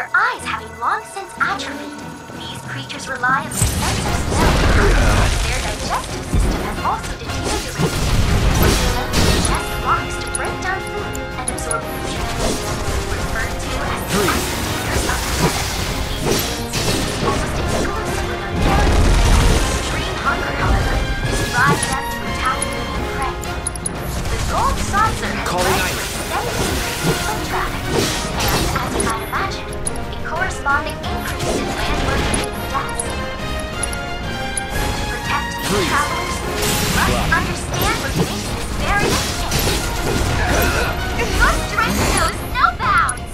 their eyes having long since atrophied. These creatures rely on the sense of smell. Their digestive system has also deteriorated. They ingest rocks to break down food and absorb nutrients, referred to as The gold saucer corresponding increase in. Protect travelers. You must wow. understand what makes this. Your knows no bounds.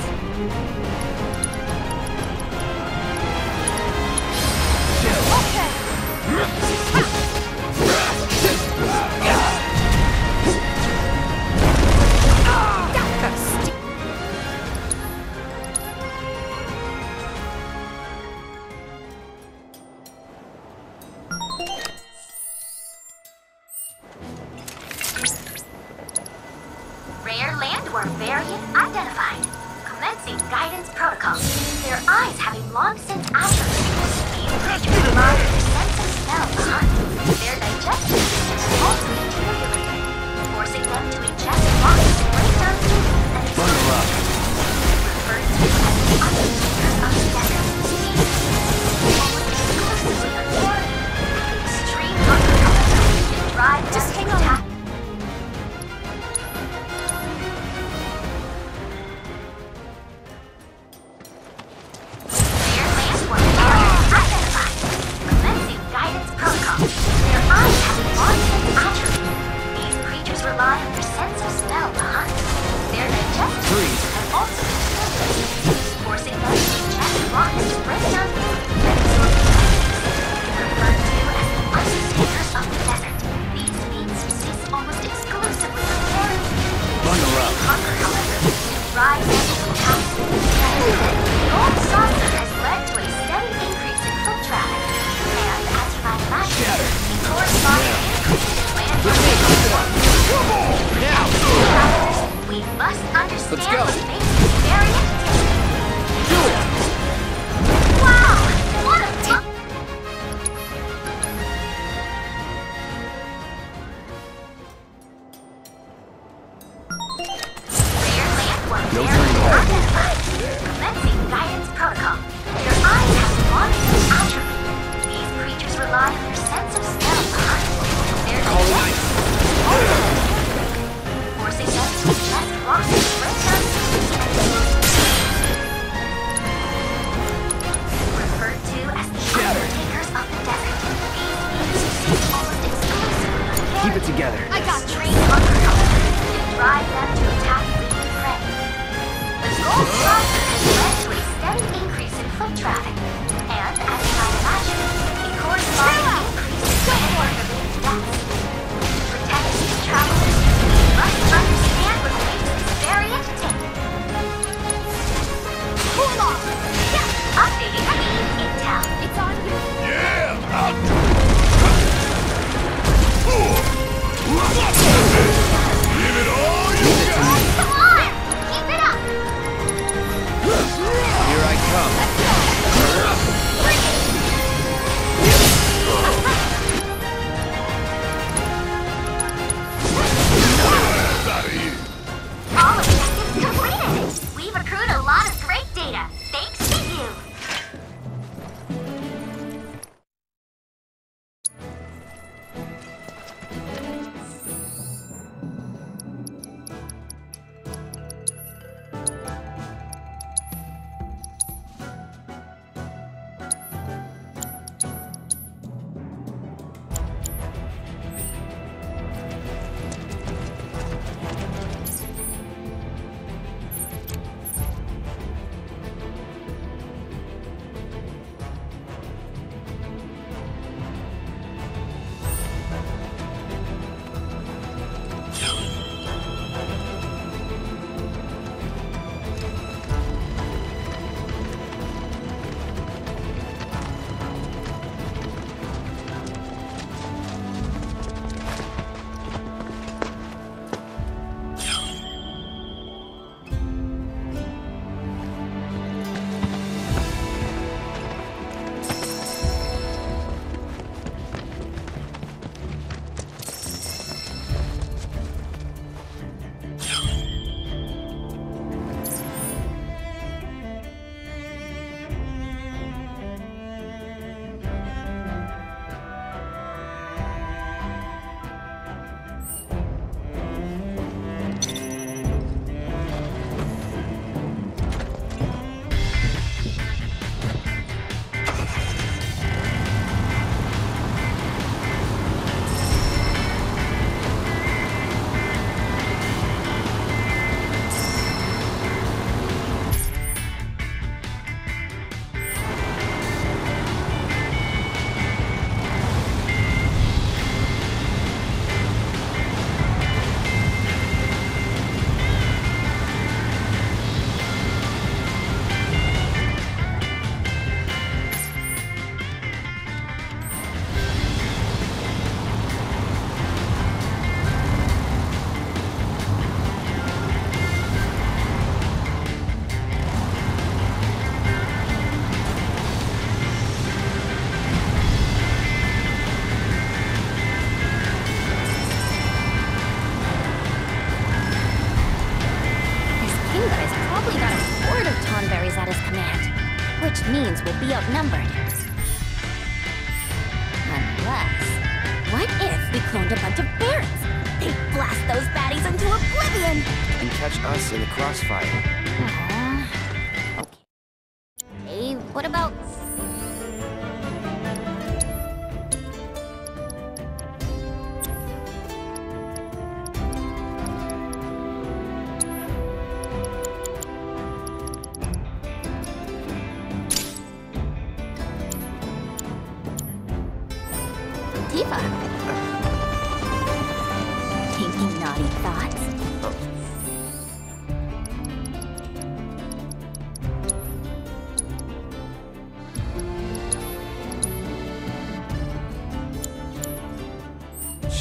up.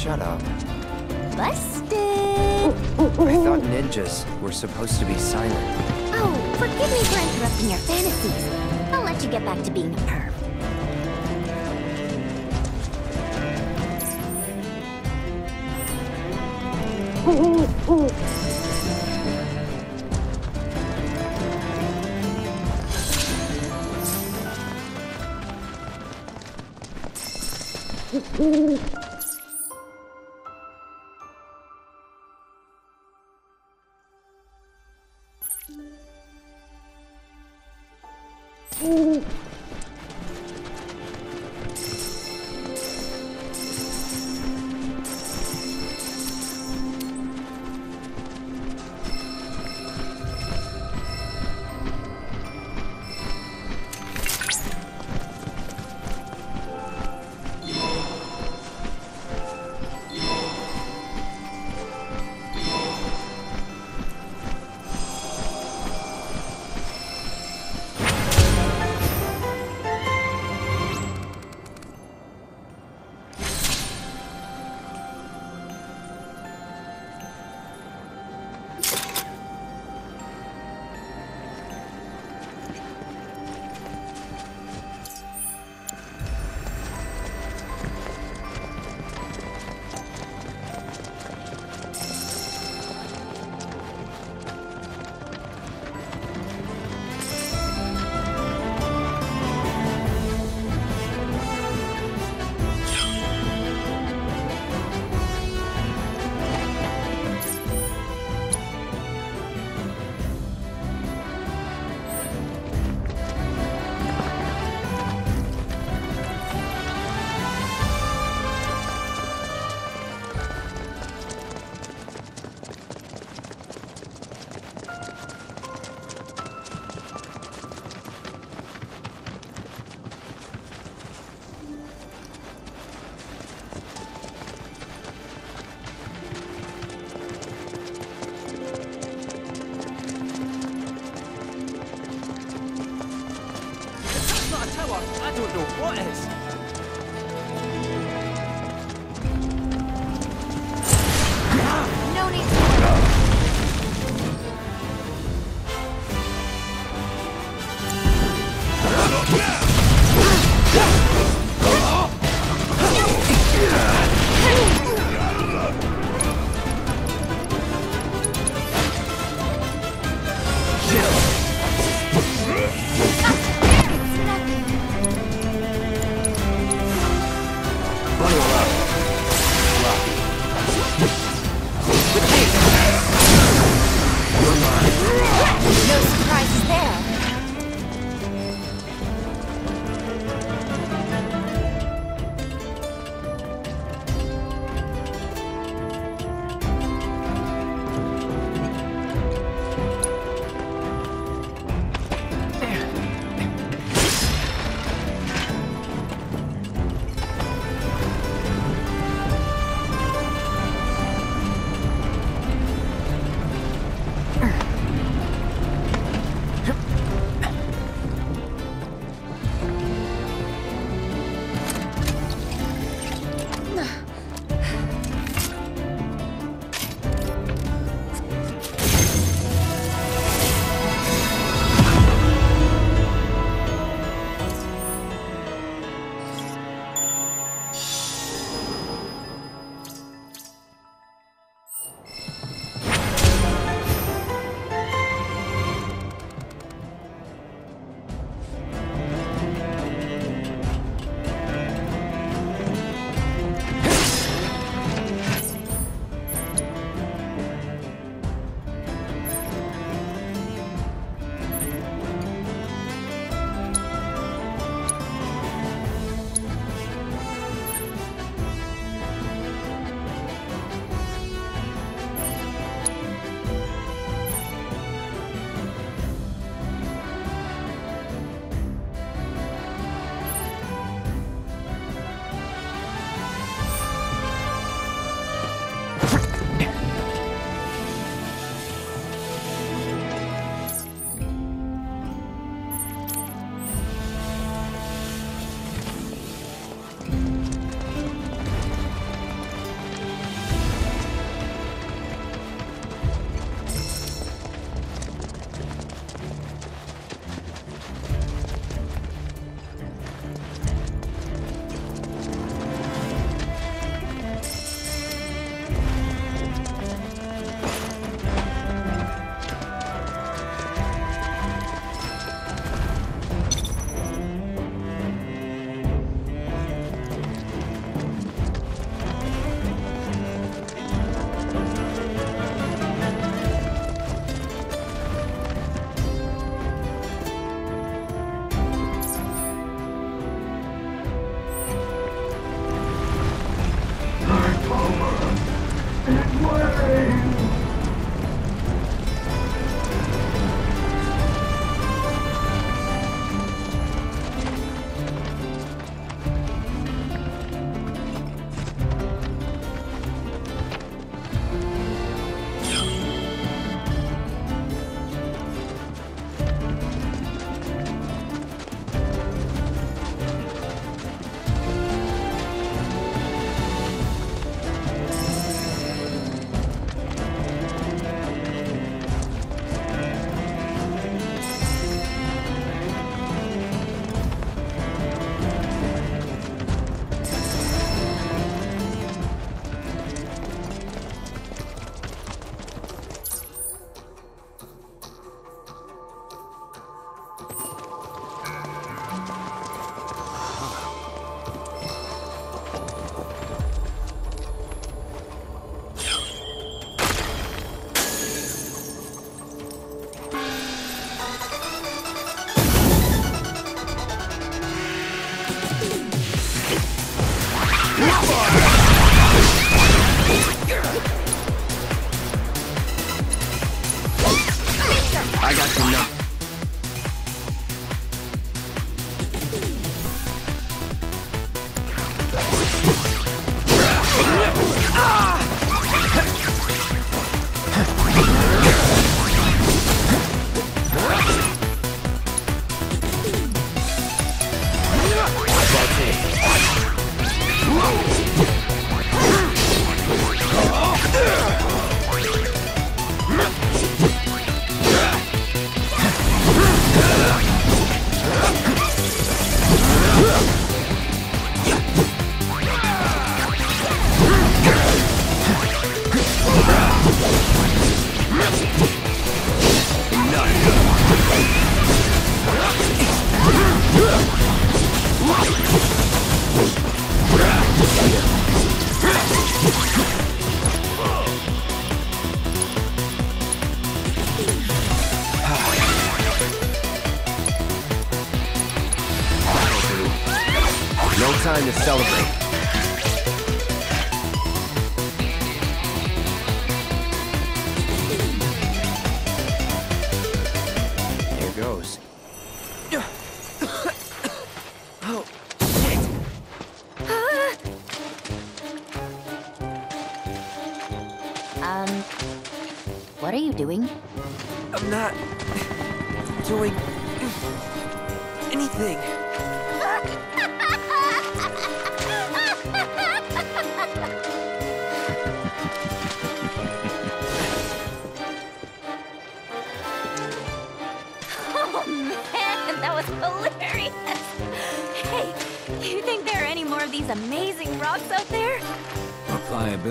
Shut up. Busted! Oh, oh, oh, I thought ninjas were supposed to be silent. Oh, forgive me for interrupting your fantasies. I'll let you get back to being a perv. If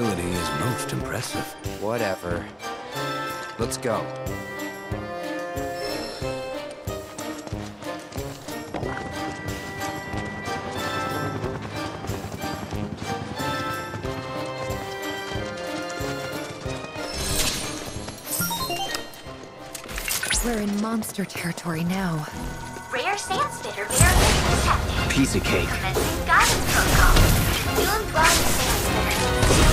is most impressive. Whatever. Let's go. We're in monster territory now. Rare sandspitter barrier detected. Piece of cake. Commencing guidance protocol.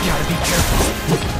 Gotta be careful.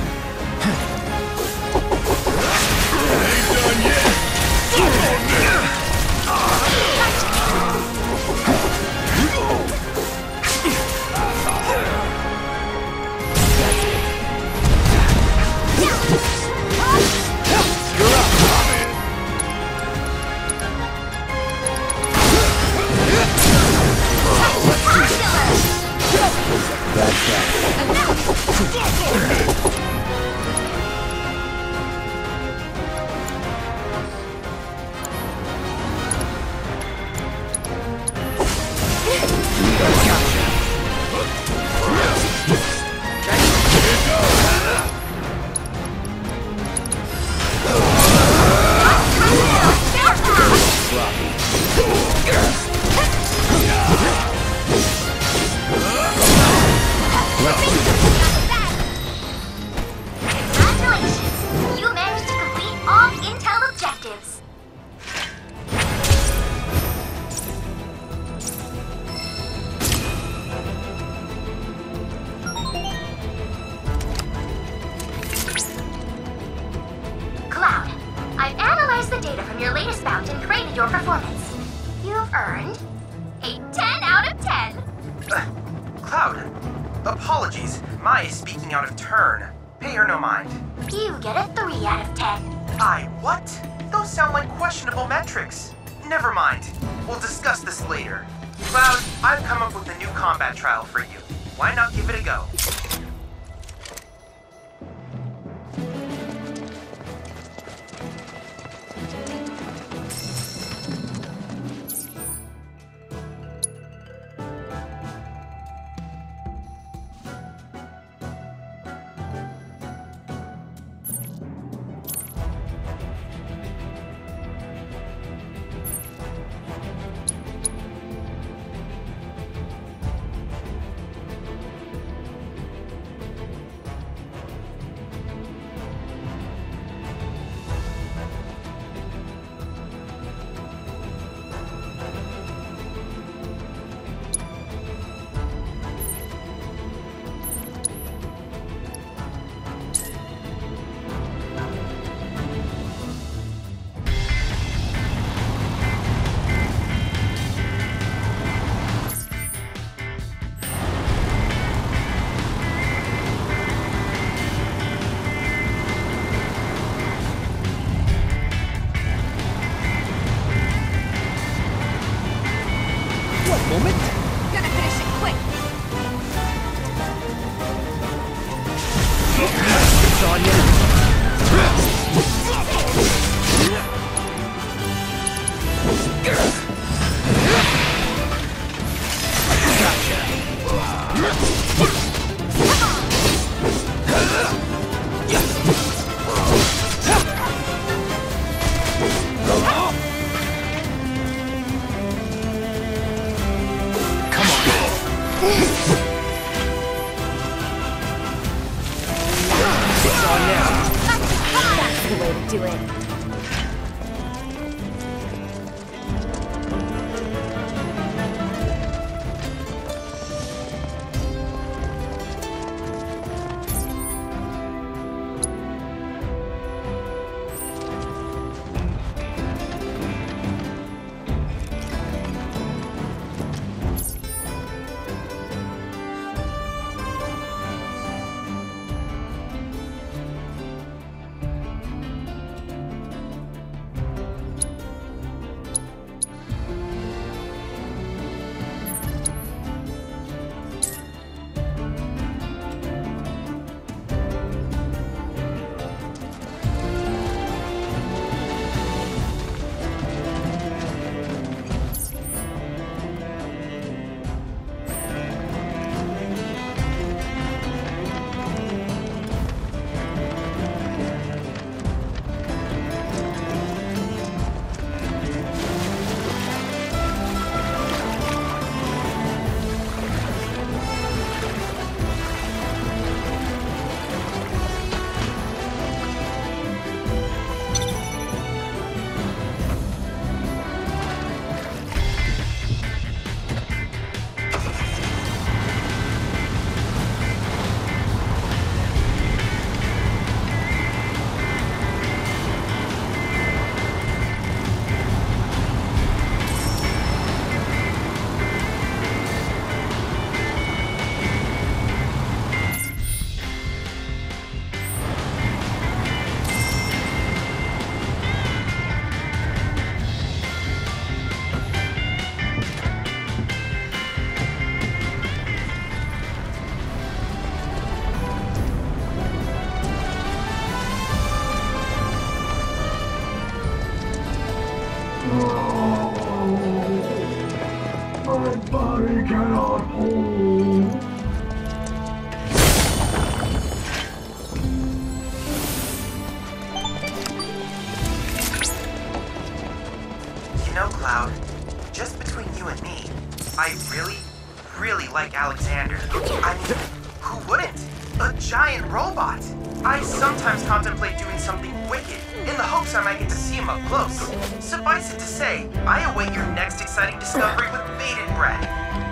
Exciting discovery with bated breath.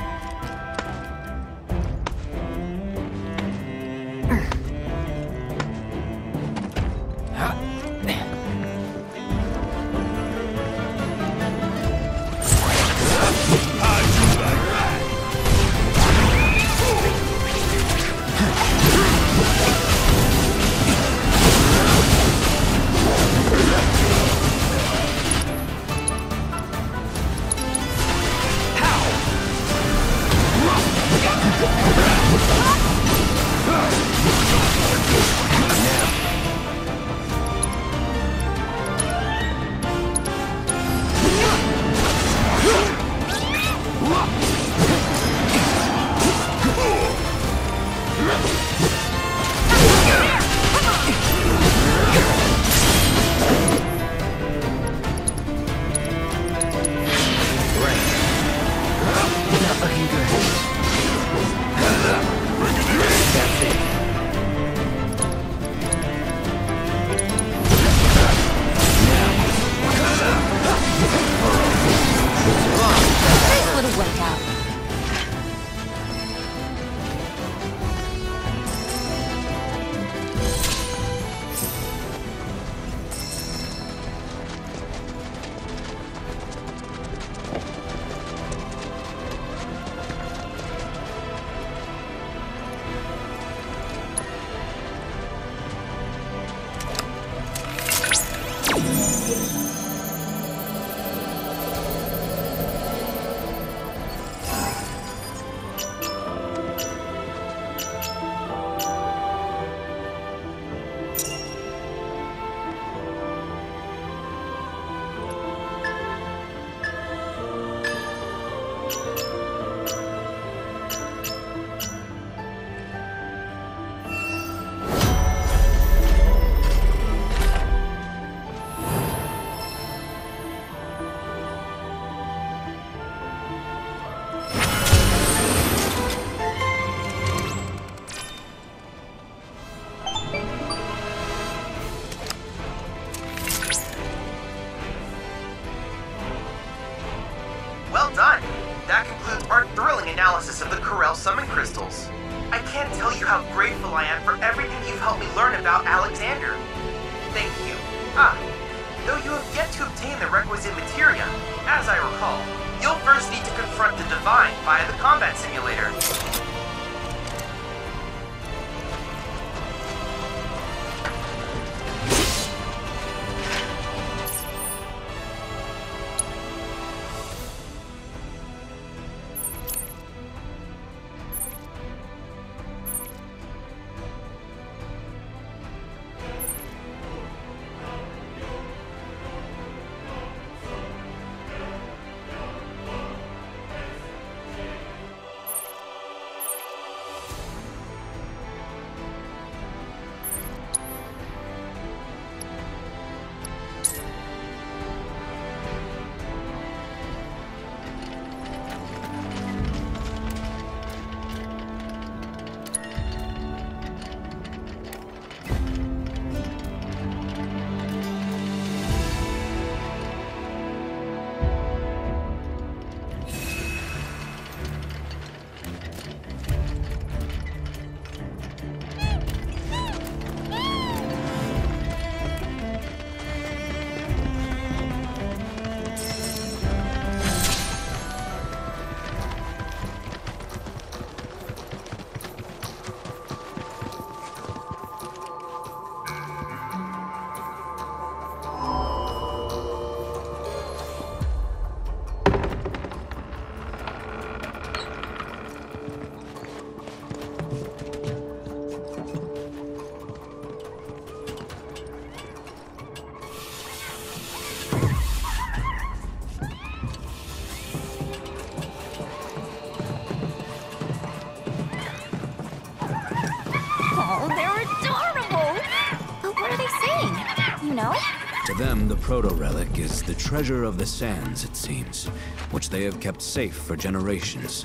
Proto-relic is the treasure of the sands, it seems, which they have kept safe for generations.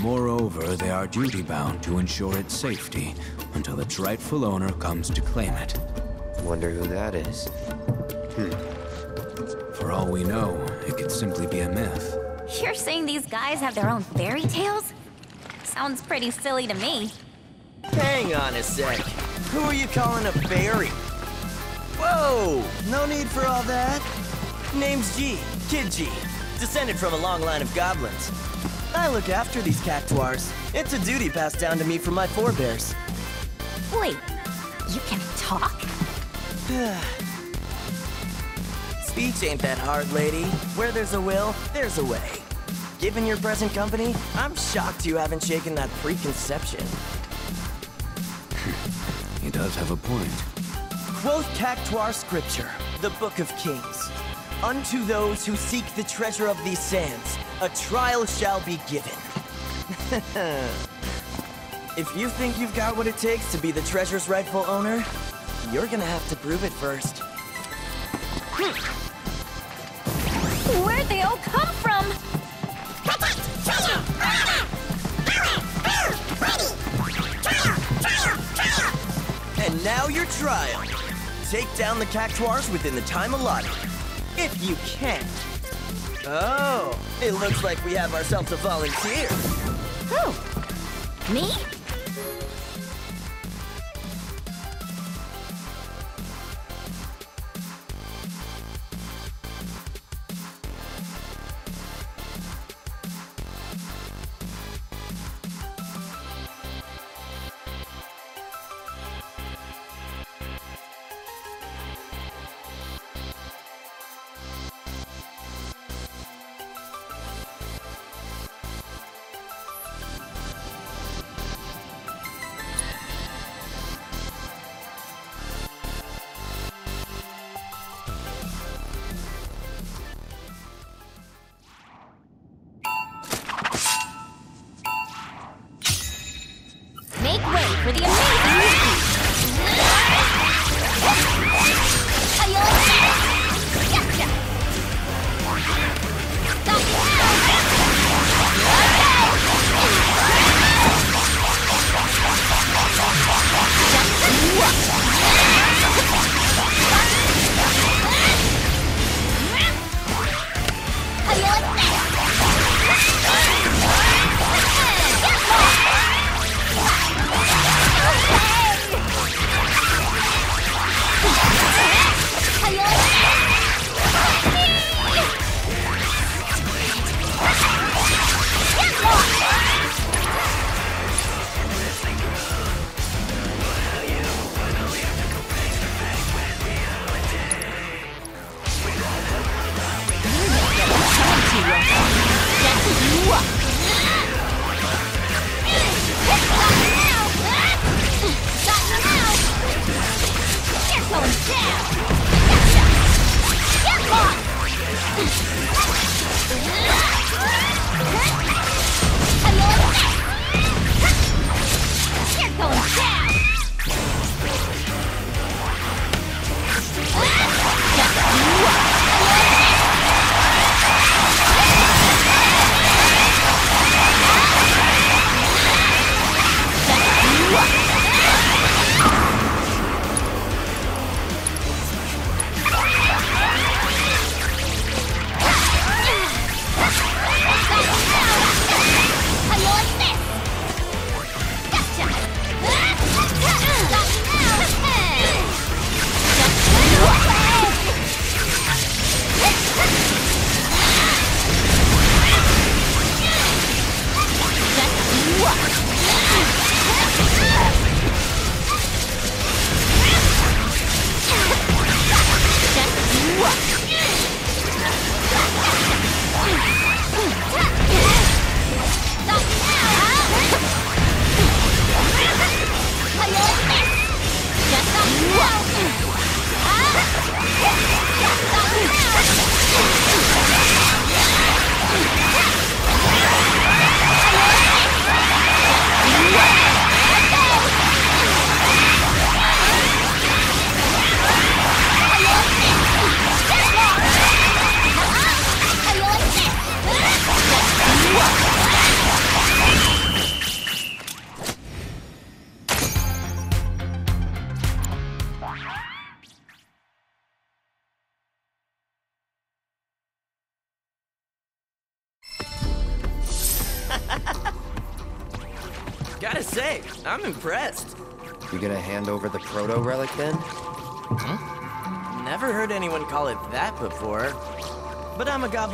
Moreover, they are duty-bound to ensure its safety until its rightful owner comes to claim it. Wonder who that is. Hmm. For all we know, it could simply be a myth. You're saying these guys have their own fairy tales? Sounds pretty silly to me. Hang on a sec. Who are you calling a fairy? Whoa! No need for all that. Name's G, Kid G. Descended from a long line of goblins. I look after these cactuars. It's a duty passed down to me from my forebears. Wait, you can talk? Speech ain't that hard, lady. Where there's a will, there's a way. Given your present company, I'm shocked you haven't shaken that preconception. He does have a point. Quoth Cactuar scripture, the Book of Kings. Unto those who seek the treasure of these sands, a trial shall be given. if you think you've got what it takes to be the treasure's rightful owner, you're gonna have to prove it first. Where'd they all come from? And now your trial. Take down the cactuars within the time allotted. If you can. Oh, it looks like we have ourselves a volunteer. Oh, Who? Me?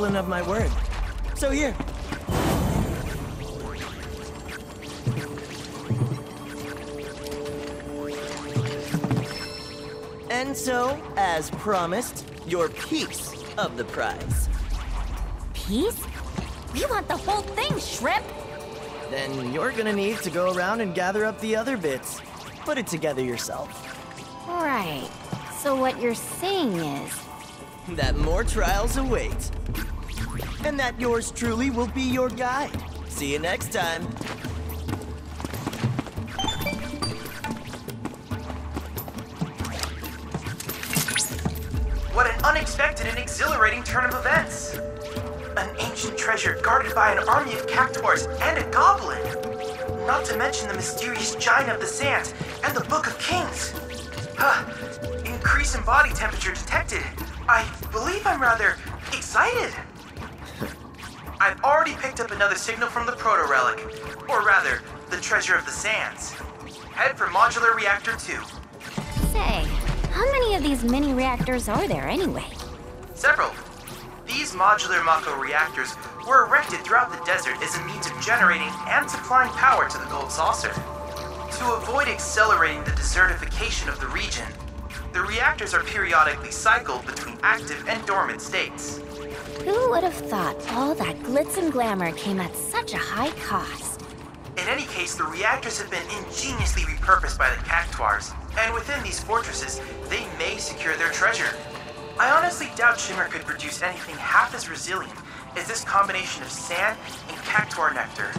Goblin of my word. So here. And so, as promised, your piece of the prize. Piece? We want the whole thing, Shrimp! Then you're gonna need to go around and gather up the other bits. Put it together yourself. Right. So what you're saying is... That more trials await. And that yours truly will be your guide. See you next time. What an unexpected and exhilarating turn of events! An ancient treasure guarded by an army of cactuars and a goblin! Not to mention the mysterious giant of the sands and the Book of Kings! Huh. Increase in body temperature detected. I believe I'm rather excited. I've already picked up another signal from the proto relic, or rather, the treasure of the sands. Head for modular reactor 2. Say, how many of these mini reactors are there anyway? Several. These modular Mako reactors were erected throughout the desert as a means of generating and supplying power to the Gold Saucer. To avoid accelerating the desertification of the region, the reactors are periodically cycled between active and dormant states. Who would have thought all that glitz and glamour came at such a high cost? In any case, the reactors have been ingeniously repurposed by the Cactuars, and within these fortresses, they may secure their treasure. I honestly doubt Shimmer could produce anything half as resilient as this combination of sand and Cactuar nectar.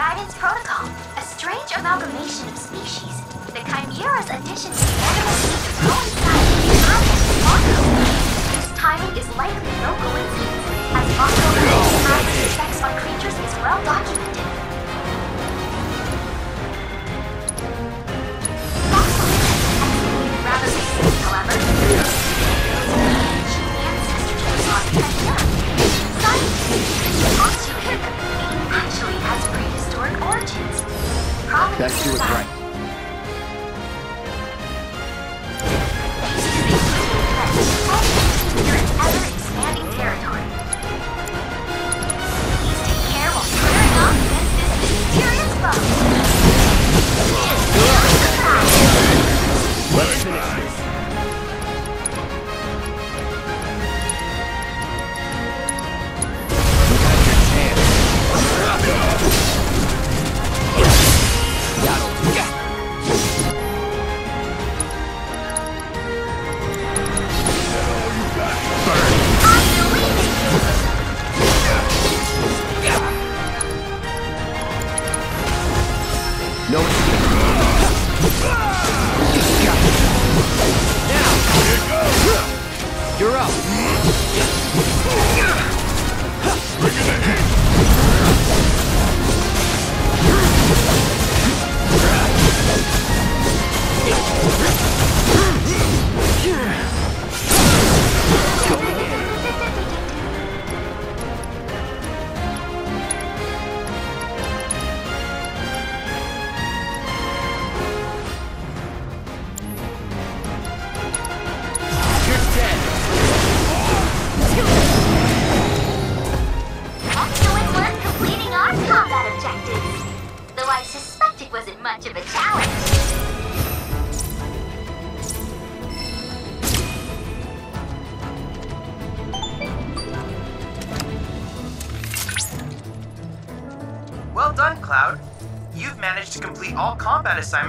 Guidance protocol. A strange amalgamation of species. The Chimera's addition to the animal kingdom coincides with the of Mako. This timing is likely no coincidence, as Mako has effects on creatures is well documented. Rather recently, however, ancient ancestors on Chimera. Scientists against this mysterious foe. Let's finish this.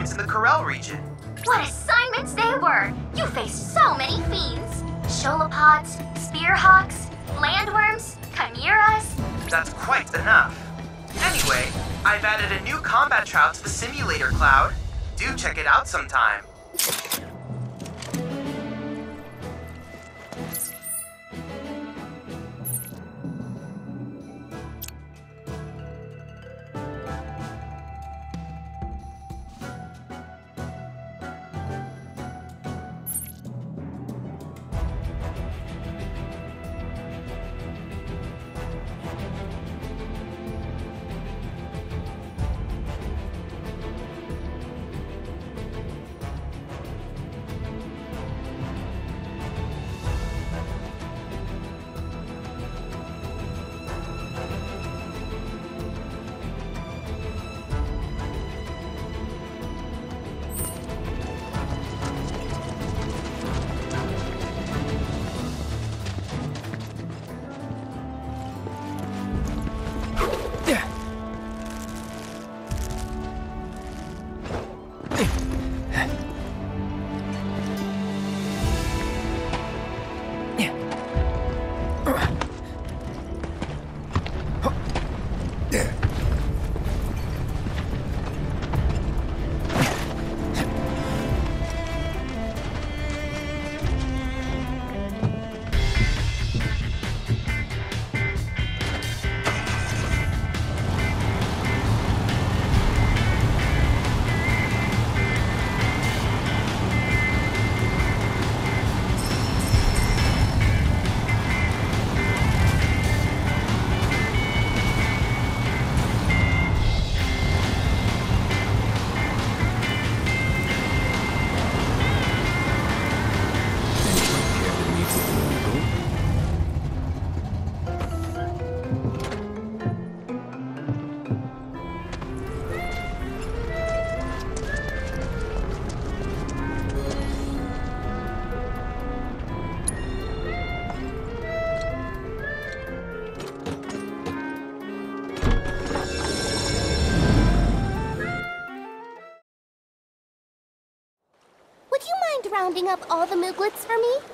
Assignments in the Corel region. What assignments they were! You faced so many fiends! Sholopods, spearhawks, landworms, chimeras. That's quite enough. Anyway, I've added a new combat trial to the simulator, Cloud. Do check it out sometime. All the Mooglets for me?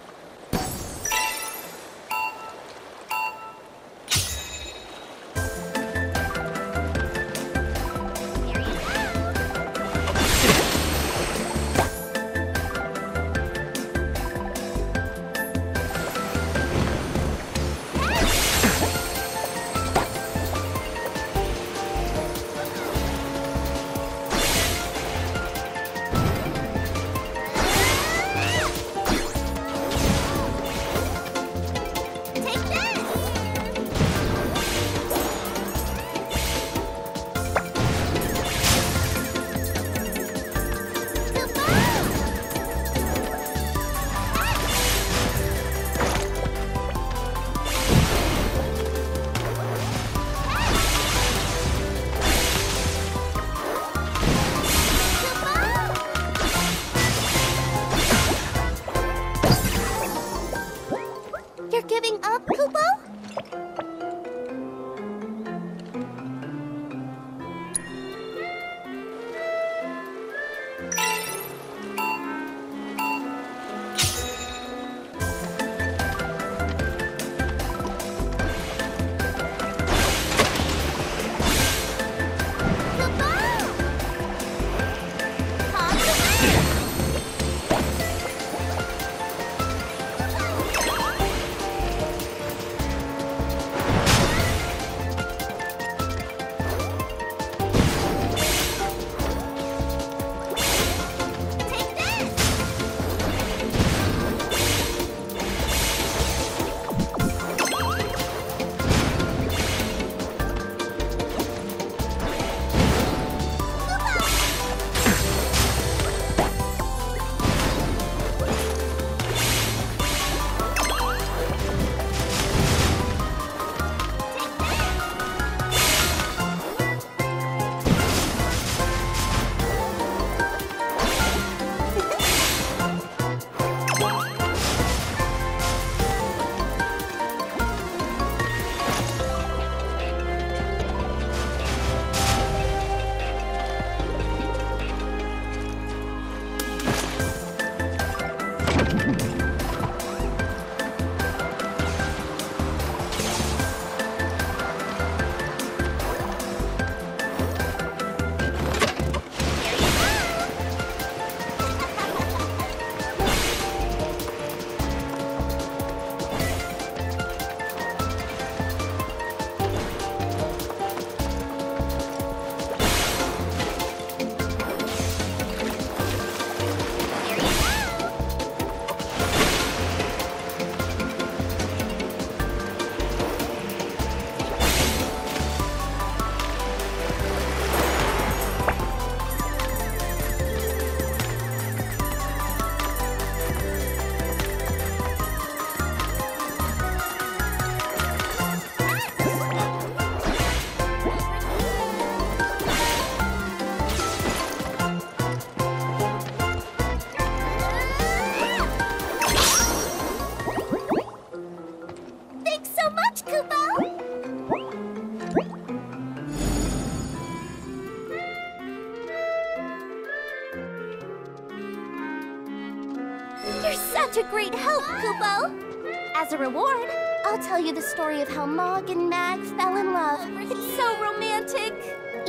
Of how Mog and Mag fell in love. It's so romantic!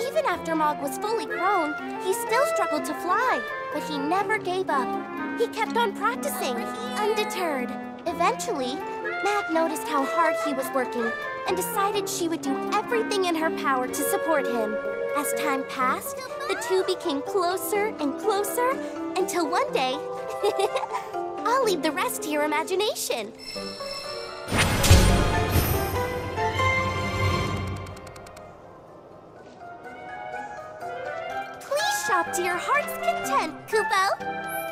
Even after Mog was fully grown, he still struggled to fly, but he never gave up. He kept on practicing, undeterred. Eventually, Mag noticed how hard he was working and decided she would do everything in her power to support him. As time passed, the two became closer and closer until one day, I'll leave the rest to your imagination. Shop to your heart's content, Kupo.